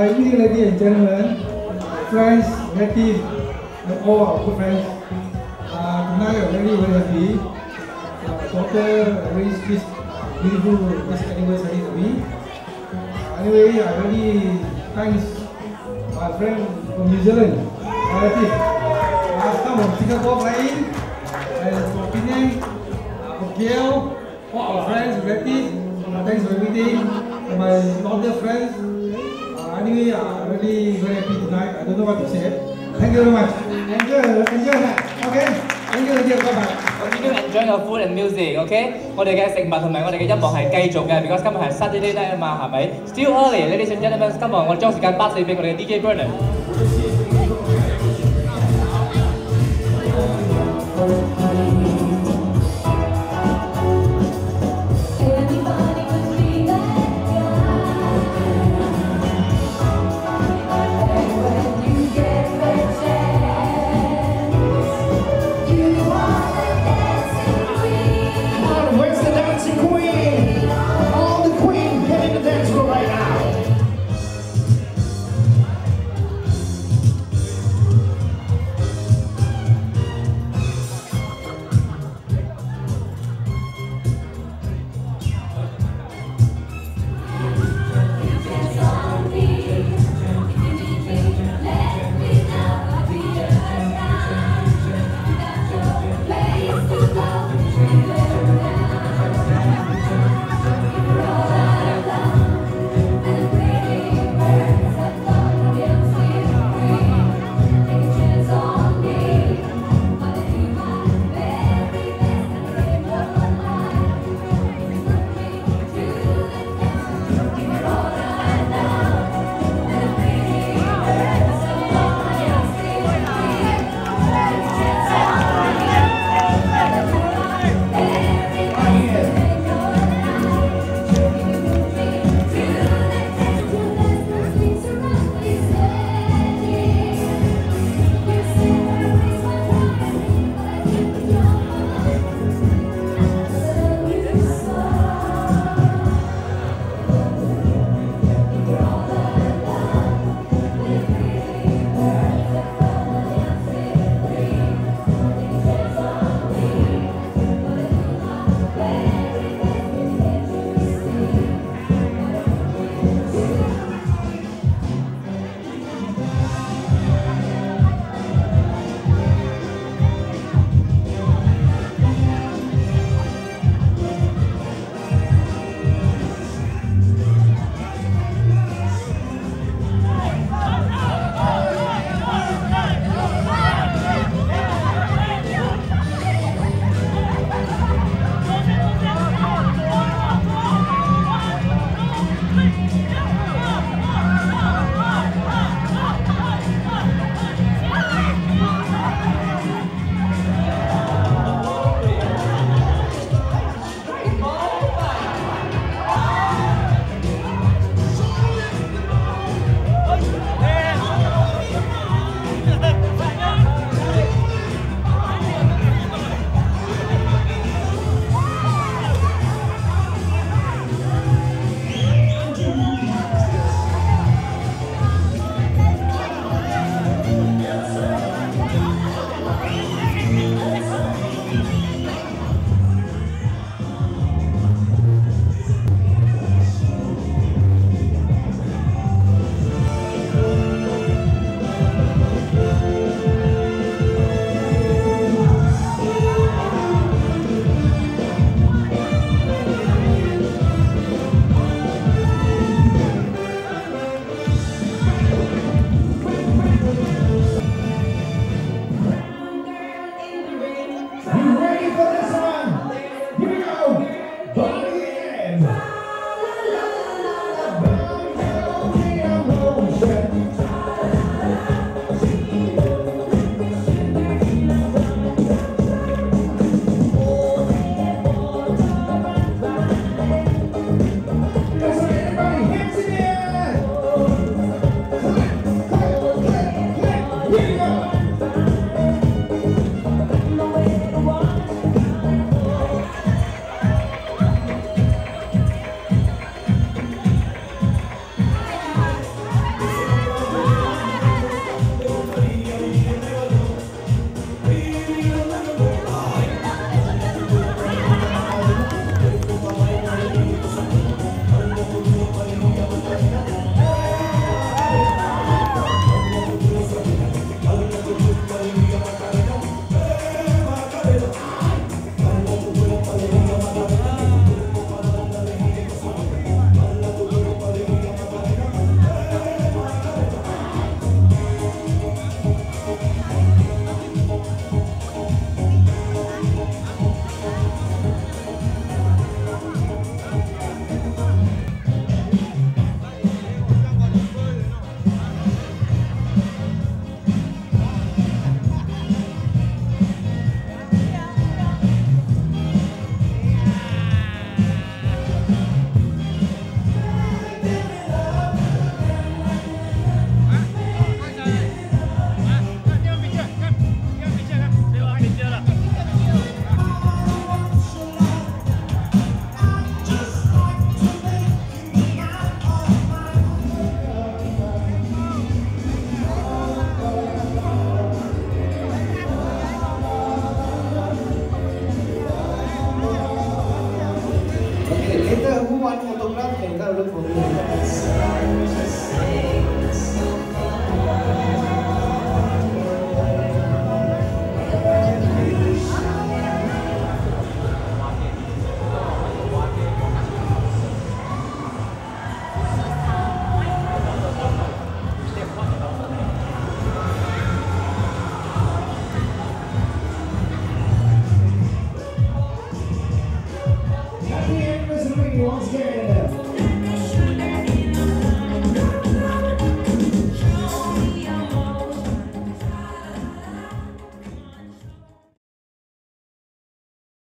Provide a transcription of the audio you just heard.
Hi, evening, ladies and gentlemen, friends, relatives, and all our good friends. Uh, tonight I'm very, very happy. Uh, daughter arranged this beautiful this anniversary for me. Uh, anyway, I really thanks my friend from New Zealand, relative. Uh, come from Singapore flying, and from Penang, uh, from KL, all our friends, relatives. Uh, thanks for everything. And my older friends. Anyway, I'm really very happy tonight. I don't know what to say. Thank you very much. Enjoy, enjoy. Okay. Thank you, thank you. Bye bye. 我已經 enjoy 個 food and music，OK？、我哋嘅食物同埋我哋嘅音樂係繼續嘅，because 今日係 Saturday night 啊嘛，係咪？Still early，ladies and gentlemen，今日我哋將時間 pass 俾我哋嘅 DJ Bernard。One thing that look.